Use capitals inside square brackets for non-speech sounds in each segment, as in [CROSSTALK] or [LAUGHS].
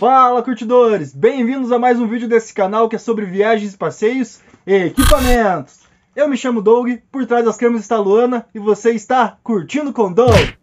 Fala curtidores, bem-vindos a mais um vídeo desse canal que é sobre viagens, passeios e equipamentos. Eu me chamo Doug, por trás das câmeras está a Luana e você está curtindo com Doug.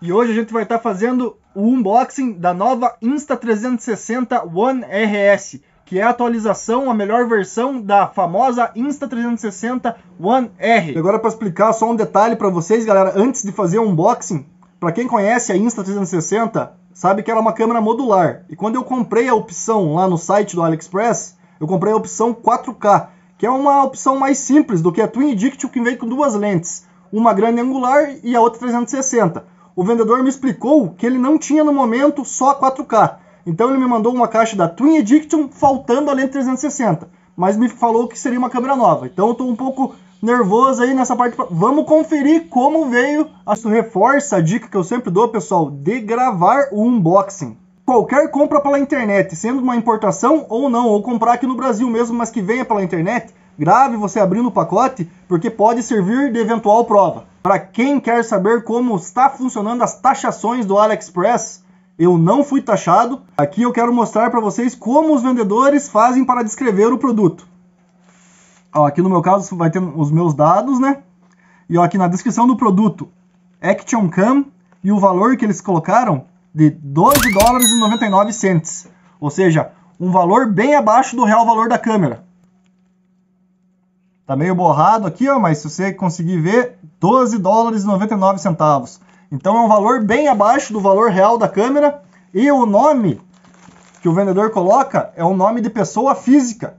E hoje a gente vai estar fazendo o unboxing da nova Insta360 One RS, que é a atualização, a melhor versão da famosa Insta360 One R. Agora para explicar só um detalhe para vocês, galera, antes de fazer o unboxing, para quem conhece a Insta360, sabe que ela é uma câmera modular. E quando eu comprei a opção lá no site do AliExpress, eu comprei a opção 4K, que é uma opção mais simples do que a Twin Digital que vem com duas lentes, uma grande angular e a outra 360. O vendedor me explicou que ele não tinha no momento só 4K. Então ele me mandou uma caixa da Twin Edition faltando a lente 360, mas me falou que seria uma câmera nova. Então eu estou um pouco nervoso aí nessa parte. Vamos conferir como veio. Isso reforça a dica que eu sempre dou, pessoal, de gravar o unboxing. Qualquer compra pela internet, sendo uma importação ou não, ou comprar aqui no Brasil mesmo, mas que venha pela internet, grave você abrindo o pacote, porque pode servir de eventual prova. Para quem quer saber como está funcionando as taxações do AliExpress, eu não fui taxado. Aqui eu quero mostrar para vocês como os vendedores fazem para descrever o produto. Ó, aqui no meu caso vai ter os meus dados, né? E ó, aqui na descrição do produto, Action Cam e o valor que eles colocaram de 12 dólares e 99 cents. Ou seja, um valor bem abaixo do real valor da câmera. Tá meio borrado aqui, ó, mas se você conseguir ver, 12 dólares e 99 centavos. Então é um valor bem abaixo do valor real da câmera e o nome que o vendedor coloca é um nome de pessoa física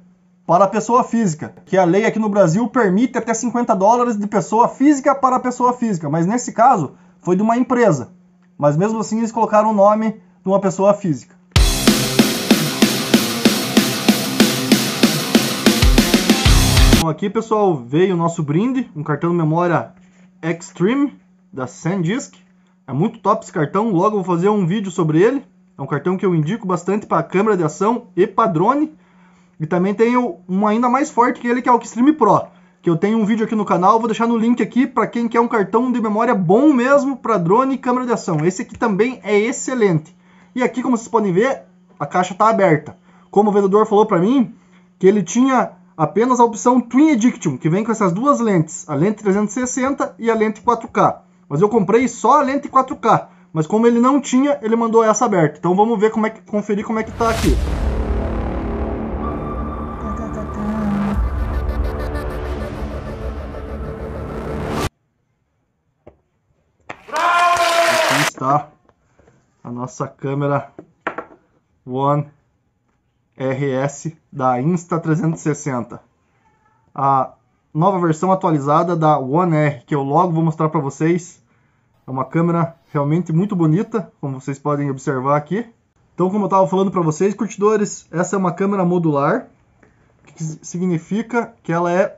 para a pessoa física, que a lei aqui no Brasil permite até 50 dólares de pessoa física para a pessoa física, mas nesse caso foi de uma empresa. Mas mesmo assim eles colocaram o nome de uma pessoa física. Bom, aqui pessoal veio o nosso brinde, um cartão de memória Extreme da SanDisk. É muito top esse cartão, logo vou fazer um vídeo sobre ele. É um cartão que eu indico bastante para câmera de ação e para drone. E também tenho um ainda mais forte que ele, que é o Xtreme Pro. Que eu tenho um vídeo aqui no canal, vou deixar no link aqui para quem quer um cartão de memória bom mesmo para drone e câmera de ação. Esse aqui também é excelente. E aqui, como vocês podem ver, a caixa está aberta. Como o vendedor falou para mim, que ele tinha apenas a opção Twin Edition, que vem com essas duas lentes, a lente 360 e a lente 4K. Mas eu comprei só a lente 4K, mas como ele não tinha, ele mandou essa aberta. Então vamos ver como é que conferir como é que tá aqui. Está a nossa câmera One RS da Insta360. A nova versão atualizada da One R, que eu logo vou mostrar para vocês. É uma câmera realmente muito bonita, como vocês podem observar aqui. Então, como eu estava falando para vocês, curtidores, essa é uma câmera modular, que significa que ela é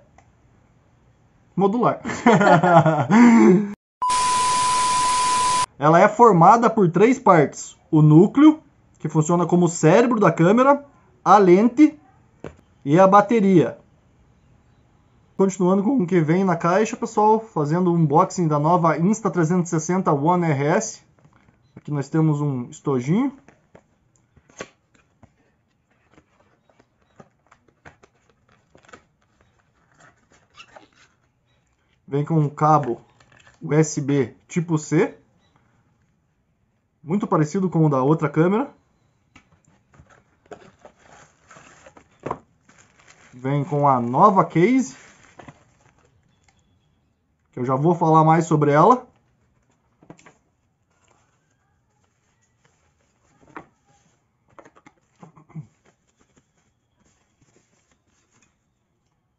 modular. [LAUGHS] Ela é formada por três partes: o núcleo, que funciona como o cérebro da câmera, a lente e a bateria. Continuando com o que vem na caixa, pessoal, fazendo o unboxing da nova Insta360 One RS. Aqui nós temos um estojinho. Vem com um cabo USB tipo C muito parecido com o da outra câmera. Vem com a nova case, que eu já vou falar mais sobre ela.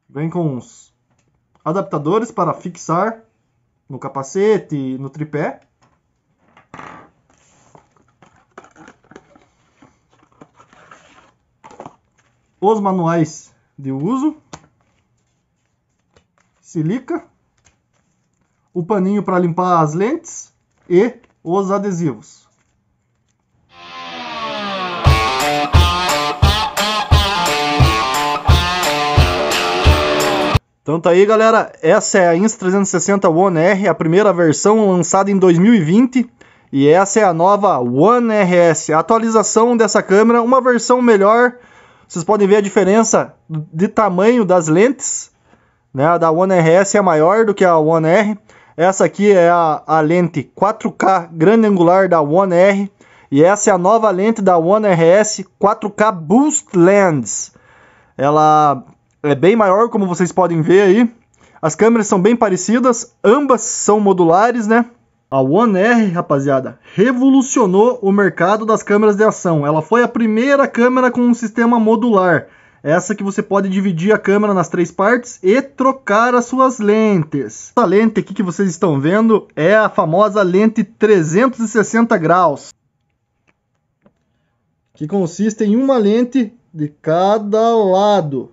Vem com os adaptadores para fixar no capacete e no tripé. Os manuais de uso, silica, o paninho para limpar as lentes e os adesivos. Então tá aí galera, essa é a Insta360 One R, a primeira versão lançada em 2020 E essa é a nova One RS, a atualização dessa câmera, uma versão melhor. Vocês podem ver a diferença de tamanho das lentes. Né? A da One RS é maior do que a One R. Essa aqui é a, a lente 4K grande angular da One R. E essa é a nova lente da One RS 4K Boost Lens. Ela é bem maior, como vocês podem ver aí. As câmeras são bem parecidas, ambas são modulares, né? A One R, rapaziada, revolucionou o mercado das câmeras de ação. Ela foi a primeira câmera com um sistema modular. Essa que você pode dividir a câmera nas três partes e trocar as suas lentes. Essa lente aqui que vocês estão vendo é a famosa lente 360 graus. Que consiste em uma lente de cada lado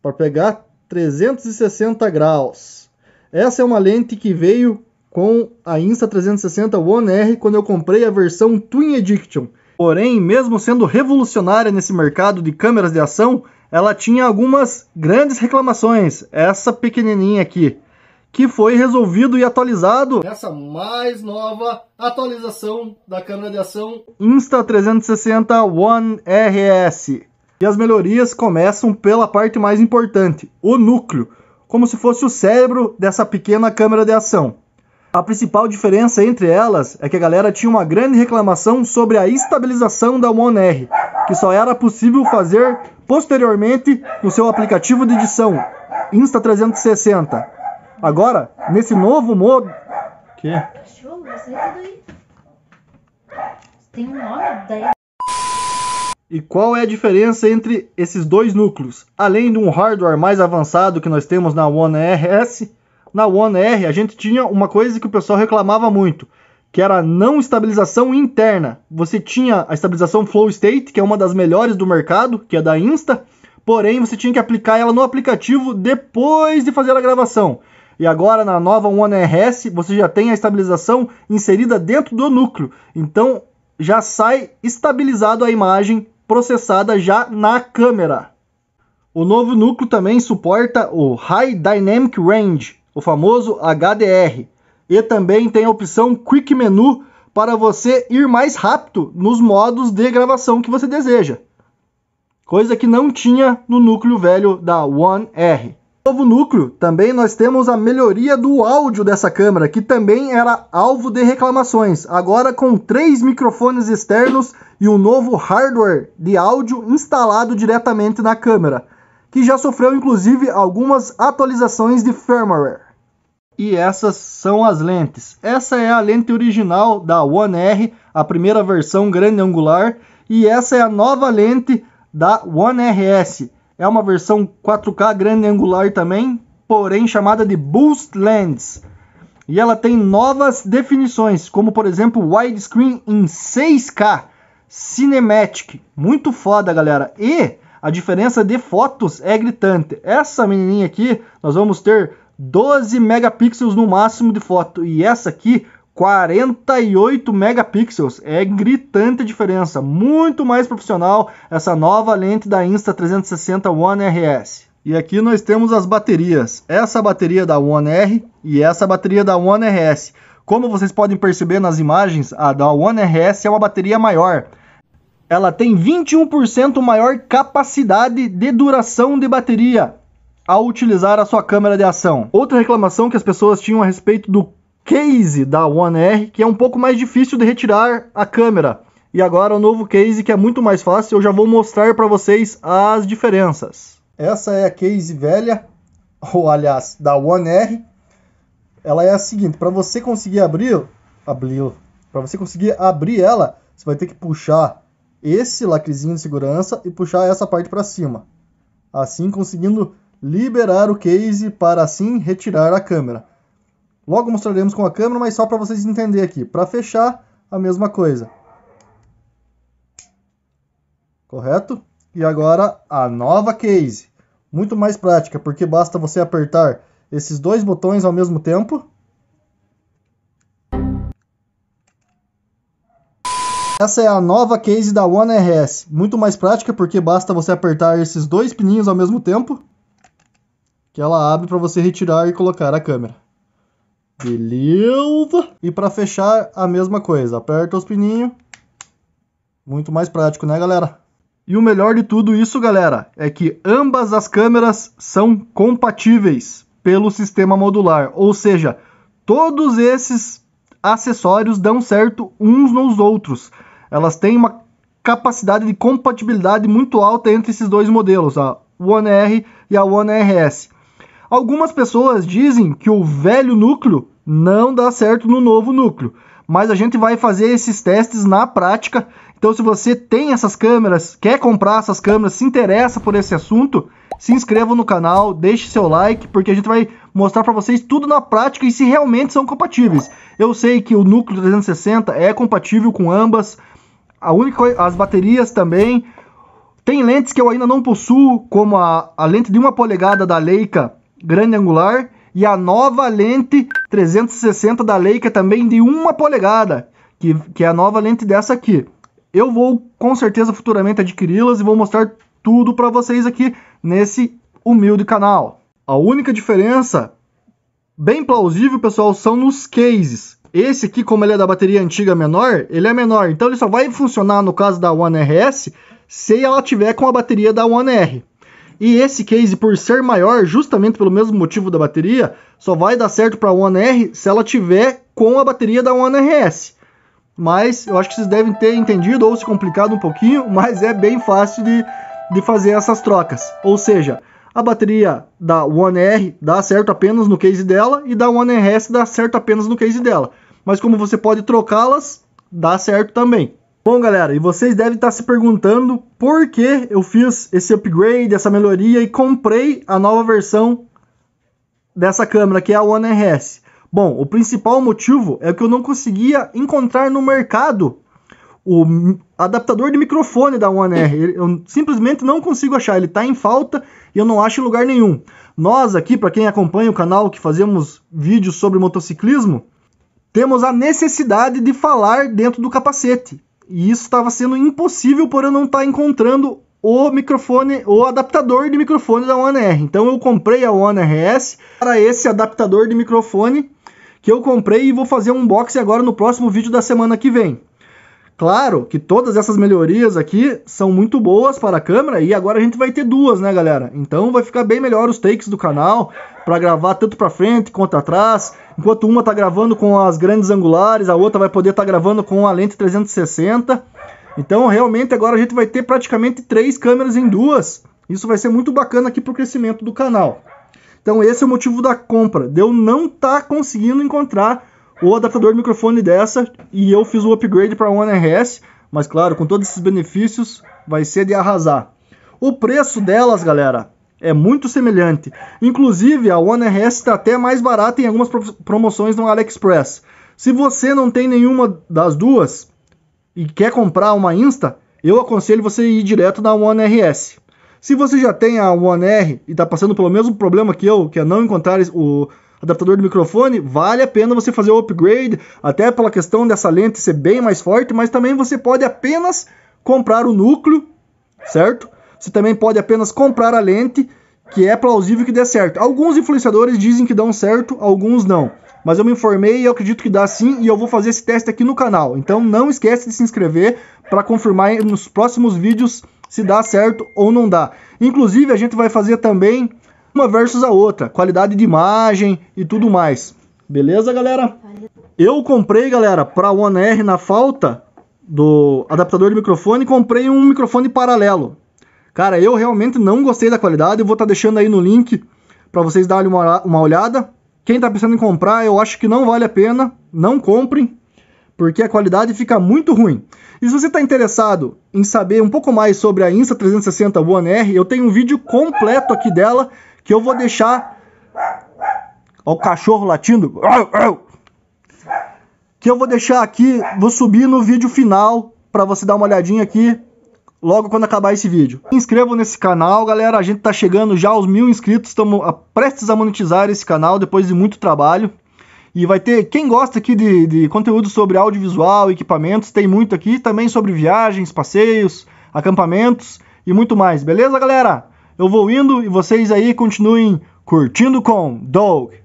para pegar 360 graus. Essa é uma lente que veio com a Insta360 One R quando eu comprei a versão Twin Edition. Porém, mesmo sendo revolucionária nesse mercado de câmeras de ação, ela tinha algumas grandes reclamações. Essa pequenininha aqui, que foi resolvido e atualizado nessa mais nova atualização da câmera de ação Insta360 One RS. E as melhorias começam pela parte mais importante, o núcleo, como se fosse o cérebro dessa pequena câmera de ação. A principal diferença entre elas é que a galera tinha uma grande reclamação sobre a estabilização da One R, que só era possível fazer posteriormente no seu aplicativo de edição Insta360. Agora, nesse novo modo. Que? Cachorro, Tem um nome daí. E qual é a diferença entre esses dois núcleos? Além de um hardware mais avançado que nós temos na One RS, na One R a gente tinha uma coisa que o pessoal reclamava muito, que era a não estabilização interna. Você tinha a estabilização Flow State, que é uma das melhores do mercado, que é da Insta, porém você tinha que aplicar ela no aplicativo depois de fazer a gravação. E agora na nova One RS você já tem a estabilização inserida dentro do núcleo. Então já sai estabilizado a imagem processada já na câmera. O novo núcleo também suporta o High Dynamic Range, o famoso HDR. E também tem a opção Quick Menu para você ir mais rápido nos modos de gravação que você deseja. Coisa que não tinha no núcleo velho da One R. No novo núcleo, também nós temos a melhoria do áudio dessa câmera, que também era alvo de reclamações. Agora com três microfones externos e um novo hardware de áudio instalado diretamente na câmera que já sofreu inclusive algumas atualizações de firmware. E essas são as lentes. Essa é a lente original da One R, a primeira versão grande angular, e essa é a nova lente da One RS. É uma versão 4K grande angular também, porém chamada de Boost Lens. E ela tem novas definições, como por exemplo widescreen em 6K, Cinematic, muito foda, galera. E a diferença de fotos é gritante. Essa menininha aqui, nós vamos ter 12 megapixels no máximo de foto. E essa aqui, 48 megapixels. É gritante a diferença. Muito mais profissional essa nova lente da Insta360 One RS. E aqui nós temos as baterias. Essa bateria da One R e essa bateria da One RS. Como vocês podem perceber nas imagens, a da One RS é uma bateria maior ela tem 21% maior capacidade de duração de bateria ao utilizar a sua câmera de ação. Outra reclamação que as pessoas tinham a respeito do case da One R, que é um pouco mais difícil de retirar a câmera. E agora o novo case que é muito mais fácil, eu já vou mostrar para vocês as diferenças. Essa é a case velha, ou aliás, da One R. Ela é a seguinte, para você conseguir abrir, abrir, para você conseguir abrir ela, você vai ter que puxar esse lacrezinho de segurança e puxar essa parte para cima. Assim conseguindo liberar o case para assim retirar a câmera. Logo mostraremos com a câmera, mas só para vocês entenderem aqui. Para fechar, a mesma coisa. Correto? E agora a nova case. Muito mais prática, porque basta você apertar esses dois botões ao mesmo tempo Essa é a nova case da One RS, muito mais prática porque basta você apertar esses dois pininhos ao mesmo tempo, que ela abre para você retirar e colocar a câmera. Beleza. E para fechar, a mesma coisa. Aperta os pininhos. Muito mais prático, né, galera? E o melhor de tudo isso, galera, é que ambas as câmeras são compatíveis pelo sistema modular. Ou seja, todos esses acessórios dão certo uns nos outros. Elas têm uma capacidade de compatibilidade muito alta entre esses dois modelos, a One R e a One RS. Algumas pessoas dizem que o velho núcleo não dá certo no novo núcleo, mas a gente vai fazer esses testes na prática. Então, se você tem essas câmeras, quer comprar essas câmeras, se interessa por esse assunto, se inscreva no canal, deixe seu like, porque a gente vai mostrar para vocês tudo na prática e se realmente são compatíveis. Eu sei que o núcleo 360 é compatível com ambas, a única as baterias também. Tem lentes que eu ainda não possuo, como a, a lente de uma polegada da Leica grande angular e a nova lente 360 da Leica também de uma polegada, que, que é a nova lente dessa aqui. Eu vou com certeza futuramente adquiri-las e vou mostrar tudo para vocês aqui nesse humilde canal. A única diferença, bem plausível, pessoal, são nos cases. Esse aqui, como ele é da bateria antiga menor, ele é menor. Então ele só vai funcionar no caso da One RS se ela tiver com a bateria da One R. E esse case, por ser maior, justamente pelo mesmo motivo da bateria, só vai dar certo para a One R se ela tiver com a bateria da One RS. Mas eu acho que vocês devem ter entendido ou se complicado um pouquinho, [LAUGHS] mas é bem fácil de, de fazer essas trocas. Ou seja, a bateria da One R dá certo apenas no case dela e da One RS dá certo apenas no case dela. Mas como você pode trocá-las, dá certo também. Bom, galera, e vocês devem estar se perguntando por que eu fiz esse upgrade, essa melhoria e comprei a nova versão dessa câmera, que é a One RS. Bom, o principal motivo é que eu não conseguia encontrar no mercado o adaptador de microfone da One R. Eu simplesmente não consigo achar, ele está em falta e eu não acho em lugar nenhum. Nós aqui, para quem acompanha o canal que fazemos vídeos sobre motociclismo, temos a necessidade de falar dentro do capacete. E isso estava sendo impossível por eu não estar tá encontrando o microfone, o adaptador de microfone da One R. Então eu comprei a One RS para esse adaptador de microfone que eu comprei e vou fazer um unboxing agora no próximo vídeo da semana que vem. Claro que todas essas melhorias aqui são muito boas para a câmera e agora a gente vai ter duas, né, galera? Então vai ficar bem melhor os takes do canal para gravar tanto para frente quanto atrás. Enquanto uma tá gravando com as grandes angulares, a outra vai poder estar tá gravando com a lente 360. Então realmente agora a gente vai ter praticamente três câmeras em duas. Isso vai ser muito bacana aqui para o crescimento do canal. Então esse é o motivo da compra, de eu não estar tá conseguindo encontrar o adaptador de microfone dessa e eu fiz o upgrade para One RS, mas claro, com todos esses benefícios, vai ser de arrasar. O preço delas, galera, é muito semelhante. Inclusive, a One RS está até mais barata em algumas promoções no AliExpress. Se você não tem nenhuma das duas e quer comprar uma Insta, eu aconselho você ir direto na One RS. Se você já tem a One R e está passando pelo mesmo problema que eu, que é não encontrar o, adaptador de microfone, vale a pena você fazer o upgrade, até pela questão dessa lente ser bem mais forte, mas também você pode apenas comprar o núcleo, certo? Você também pode apenas comprar a lente, que é plausível que dê certo. Alguns influenciadores dizem que dão certo, alguns não. Mas eu me informei e eu acredito que dá sim e eu vou fazer esse teste aqui no canal. Então não esquece de se inscrever para confirmar nos próximos vídeos se dá certo ou não dá. Inclusive a gente vai fazer também uma versus a outra, qualidade de imagem e tudo mais. Beleza, galera? Eu comprei, galera, para One R na falta do adaptador de microfone, comprei um microfone paralelo. Cara, eu realmente não gostei da qualidade, eu vou estar tá deixando aí no link para vocês darem uma, uma olhada. Quem está pensando em comprar, eu acho que não vale a pena, não comprem, porque a qualidade fica muito ruim. E se você está interessado em saber um pouco mais sobre a Insta360 One R, eu tenho um vídeo completo aqui dela que eu vou deixar. O cachorro latindo. Que eu vou deixar aqui, vou subir no vídeo final para você dar uma olhadinha aqui logo quando acabar esse vídeo. Se inscrevam nesse canal, galera. A gente tá chegando já aos mil inscritos, estamos prestes a monetizar esse canal depois de muito trabalho. E vai ter, quem gosta aqui de, de conteúdo sobre audiovisual, equipamentos, tem muito aqui, também sobre viagens, passeios, acampamentos e muito mais. Beleza, galera? Eu vou indo e vocês aí continuem curtindo com Dog.